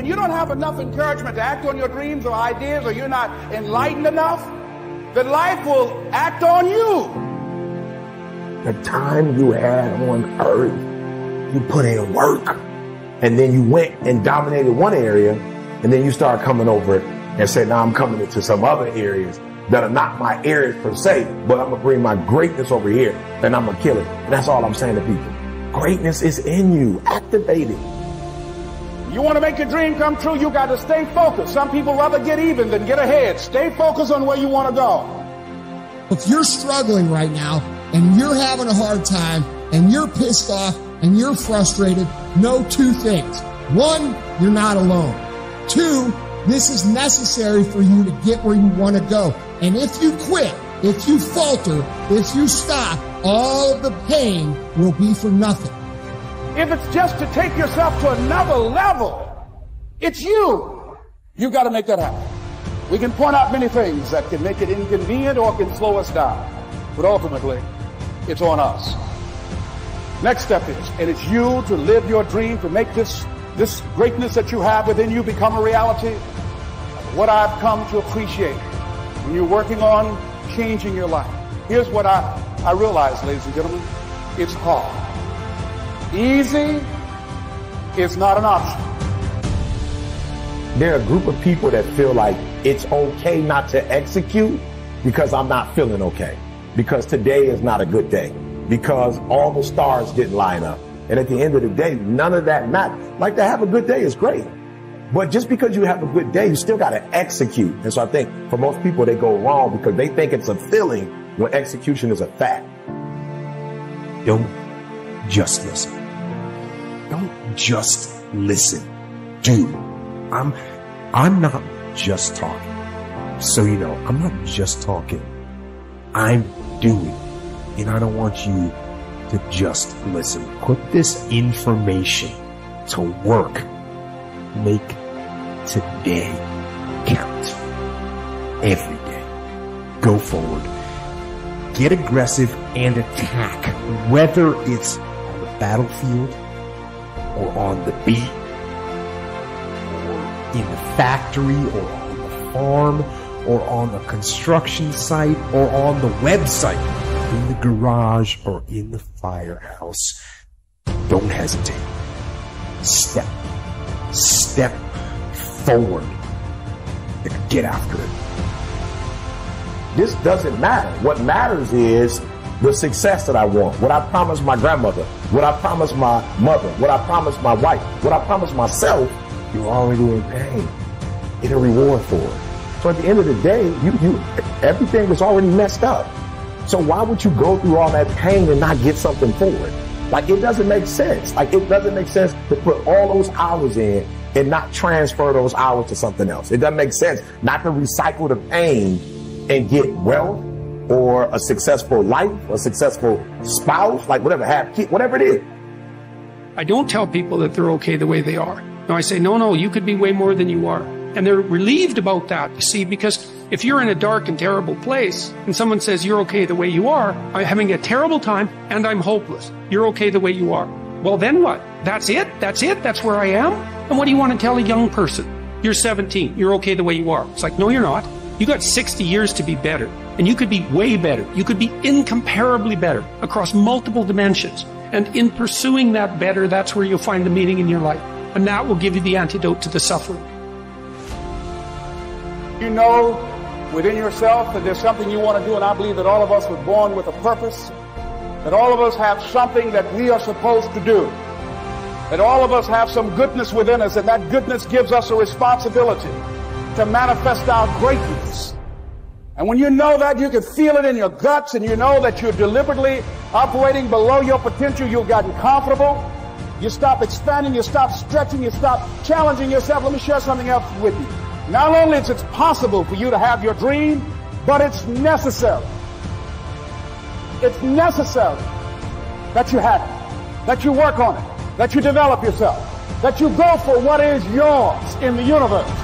when you don't have enough encouragement to act on your dreams or ideas or you're not enlightened enough, then life will act on you. The time you had on earth, you put in work and then you went and dominated one area and then you start coming over and said, now I'm coming into some other areas that are not my areas per se, but I'm gonna bring my greatness over here and I'm gonna kill it. And that's all I'm saying to people. Greatness is in you. Activate it. You want to make your dream come true, you got to stay focused. Some people rather get even than get ahead. Stay focused on where you want to go. If you're struggling right now and you're having a hard time and you're pissed off and you're frustrated, know two things. One, you're not alone. Two, this is necessary for you to get where you want to go. And if you quit, if you falter, if you stop, all of the pain will be for nothing. If it's just to take yourself to another level, it's you. You got to make that happen. We can point out many things that can make it inconvenient or can slow us down. But ultimately, it's on us. Next step is, and it's you to live your dream, to make this, this greatness that you have within you become a reality. What I've come to appreciate when you're working on changing your life. Here's what I, I realize, ladies and gentlemen. It's hard. Easy is not an option. There are a group of people that feel like it's okay not to execute because I'm not feeling okay. Because today is not a good day. Because all the stars didn't line up. And at the end of the day, none of that matters. Like to have a good day is great. But just because you have a good day, you still got to execute. And so I think for most people, they go wrong because they think it's a feeling when execution is a fact. Don't just listen. Don't just listen. Do. I'm, I'm not just talking. So you know, I'm not just talking. I'm doing. And I don't want you to just listen. Put this information to work. Make today count. Every day. Go forward. Get aggressive and attack. Whether it's battlefield or on the beat or in the factory or on the farm or on the construction site or on the website, in the garage or in the firehouse. Don't hesitate. Step, step forward and get after it. This doesn't matter. What matters is the success that I want, what I promised my grandmother, what I promised my mother, what I promised my wife, what I promised myself, you're already in pain. Get a reward for it. So at the end of the day, you, you, everything is already messed up. So why would you go through all that pain and not get something for it? Like it doesn't make sense. Like it doesn't make sense to put all those hours in and not transfer those hours to something else. It doesn't make sense not to recycle the pain and get wealth or a successful life, a successful spouse, like whatever, have kid, whatever it is. I don't tell people that they're okay the way they are. No, I say, no, no, you could be way more than you are. And they're relieved about that, you see, because if you're in a dark and terrible place and someone says you're okay the way you are, I'm having a terrible time and I'm hopeless. You're okay the way you are. Well, then what? That's it? That's it? That's where I am? And what do you want to tell a young person? You're 17. You're okay the way you are. It's like, no, you're not. You got 60 years to be better. And you could be way better. You could be incomparably better across multiple dimensions. And in pursuing that better, that's where you'll find the meaning in your life. And that will give you the antidote to the suffering. You know within yourself that there's something you want to do, and I believe that all of us were born with a purpose, that all of us have something that we are supposed to do, that all of us have some goodness within us, and that goodness gives us a responsibility to manifest our greatness. And when you know that, you can feel it in your guts, and you know that you're deliberately operating below your potential, you've gotten comfortable, you stop expanding, you stop stretching, you stop challenging yourself. Let me share something else with you. Not only is it possible for you to have your dream, but it's necessary. It's necessary that you have it, that you work on it, that you develop yourself, that you go for what is yours in the universe.